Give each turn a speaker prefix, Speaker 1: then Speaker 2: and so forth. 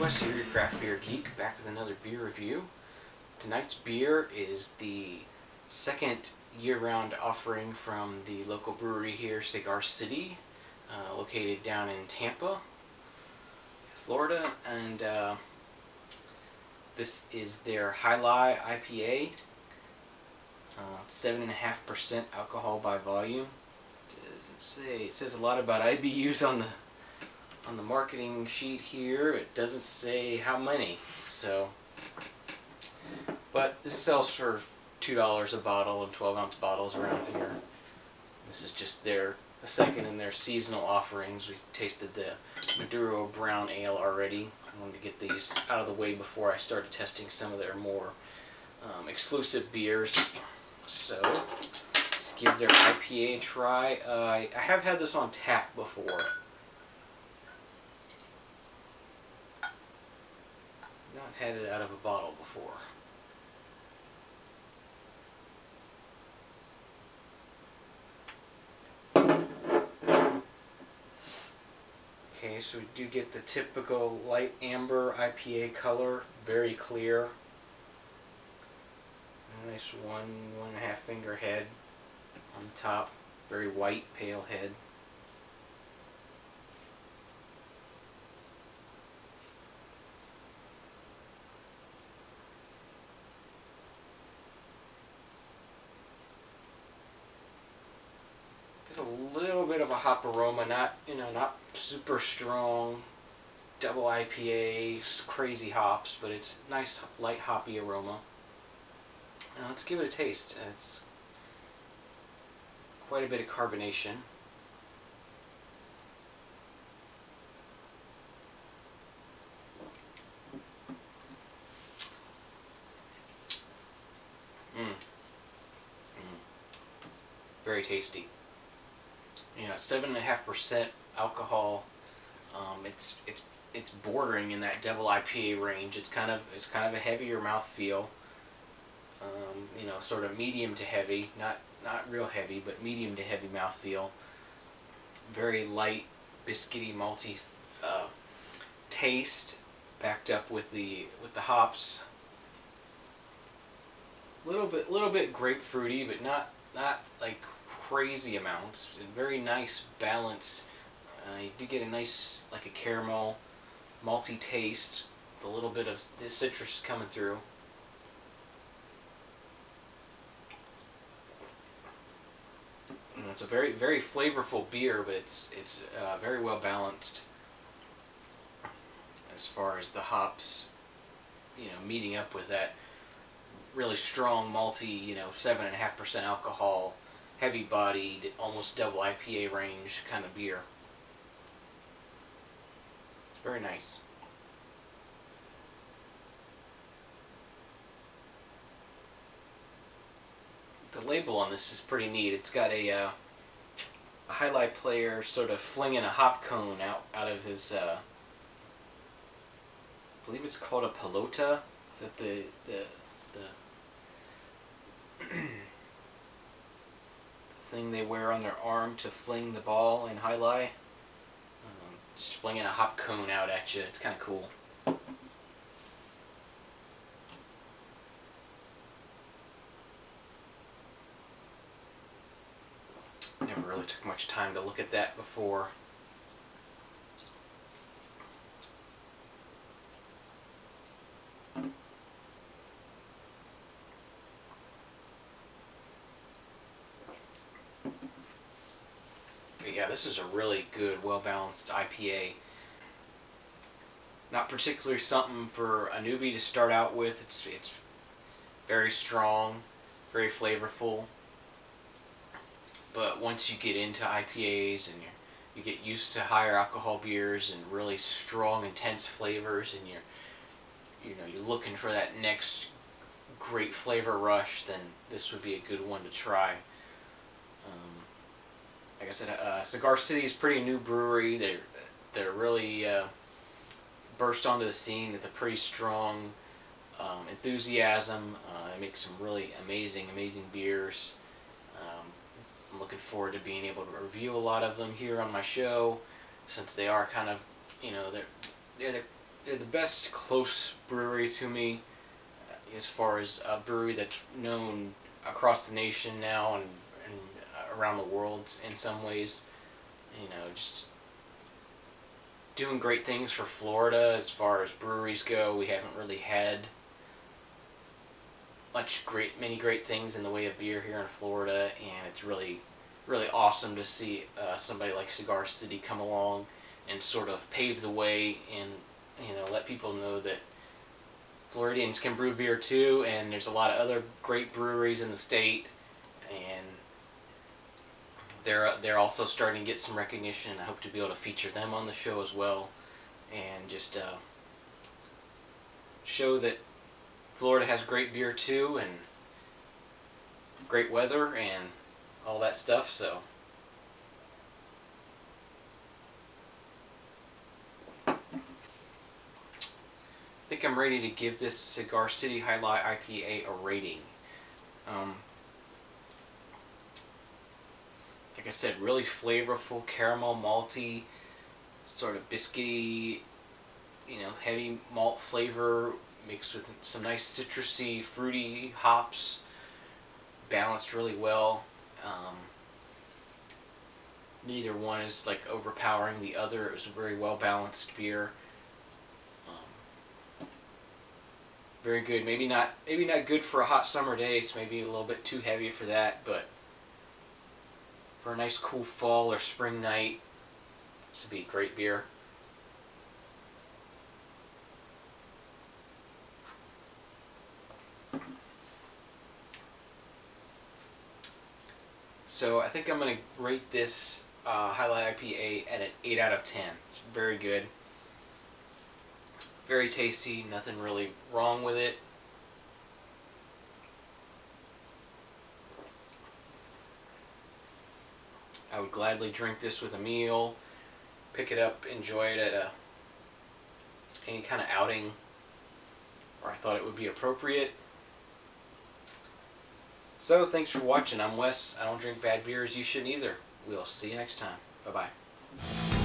Speaker 1: Wes here, your craft beer geek, back with another beer review. Tonight's beer is the second year-round offering from the local brewery here, Cigar City, uh, located down in Tampa, Florida, and uh, this is their Jai Alai IPA, uh, seven and a half percent alcohol by volume. Doesn't say. It says a lot about IBUs on the on the marketing sheet here. It doesn't say how many. So, but this sells for two dollars a bottle and 12 ounce bottles around here. This is just their the second in their seasonal offerings. We tasted the Maduro Brown Ale already. I wanted to get these out of the way before I started testing some of their more um, exclusive beers. So, let's give their IPA a try. Uh, I have had this on tap before. Not had it out of a bottle before. Okay, so we do get the typical light amber IPA color, very clear. Nice one, one and a half finger head on top, very white, pale head. There's a little bit of a hop aroma, not you know, not super strong, double IPA, crazy hops, but it's nice light hoppy aroma. Uh, let's give it a taste. It's quite a bit of carbonation. Mm. Mm. Very tasty. You know, seven and a half percent alcohol. Um, it's it's it's bordering in that double IPA range. It's kind of it's kind of a heavier mouth feel. Um, you know, sort of medium to heavy, not not real heavy, but medium to heavy mouth feel. Very light, biscuity, malty uh, taste, backed up with the with the hops. Little bit, little bit grapefruity, but not not like crazy amounts. Very nice balance. Uh, you do get a nice, like a caramel, malty taste. The little bit of the citrus coming through. And it's a very, very flavorful beer, but it's it's uh, very well balanced as far as the hops, you know, meeting up with that really strong malty, you know, seven and a half percent alcohol, heavy-bodied, almost double IPA range kind of beer. It's very nice. The label on this is pretty neat. It's got a, uh, a Jai Alai player sort of flinging a hop cone out, out of his, uh, I believe it's called a pelota. That the, the they wear on their arm to fling the ball in Jai Alai. Um, just flinging a hop cone out at you. It's kind of cool. Never really took much time to look at that before. But yeah, this is a really good, well-balanced IPA. Not particularly something for a newbie to start out with. It's it's very strong, very flavorful. But once you get into IPAs and you get used to higher alcohol beers and really strong, intense flavors, and you're you know you're looking for that next great flavor rush, then this would be a good one to try. Um, like I said, uh, Cigar City is pretty new brewery. They're they're really uh, burst onto the scene with a pretty strong um, enthusiasm. Uh, they make some really amazing, amazing beers. Um, I'm looking forward to being able to review a lot of them here on my show, since they are kind of, you know, they're they're the, they're the best close brewery to me uh, as far as a brewery that's known across the nation now and, and around the world in some ways. You know, just doing great things for Florida as far as breweries go. We haven't really had much great, many great things in the way of beer here in Florida, and it's really, really awesome to see uh, somebody like Cigar City come along and sort of pave the way and you know let people know that Floridians can brew beer too, and there's a lot of other great breweries in the state, they're they're also starting to get some recognition. And I hope to be able to feature them on the show as well, and just uh, show that Florida has great beer too, and great weather and all that stuff. So. I think I'm ready to give this Cigar City Jai Alai IPA a rating. Um, like I said, really flavorful, caramel, malty, sort of biscuity, you know, heavy malt flavor mixed with some nice citrusy, fruity hops, balanced really well. Um, neither one is like overpowering the other. It was a very well balanced beer. Um, very good. Maybe not. Maybe not good for a hot summer day. It's maybe a little bit too heavy for that, but for a nice cool fall or spring night, this would be a great beer. So I think I'm going to rate this uh, Jai Alai IPA at an 8 out of 10. It's very good. Very tasty, nothing really wrong with it. I would gladly drink this with a meal, pick it up, enjoy it at a any kind of outing where I thought it would be appropriate. So, thanks for watching. I'm Wes. I don't drink bad beers. You shouldn't either. We'll see you next time. Bye-bye.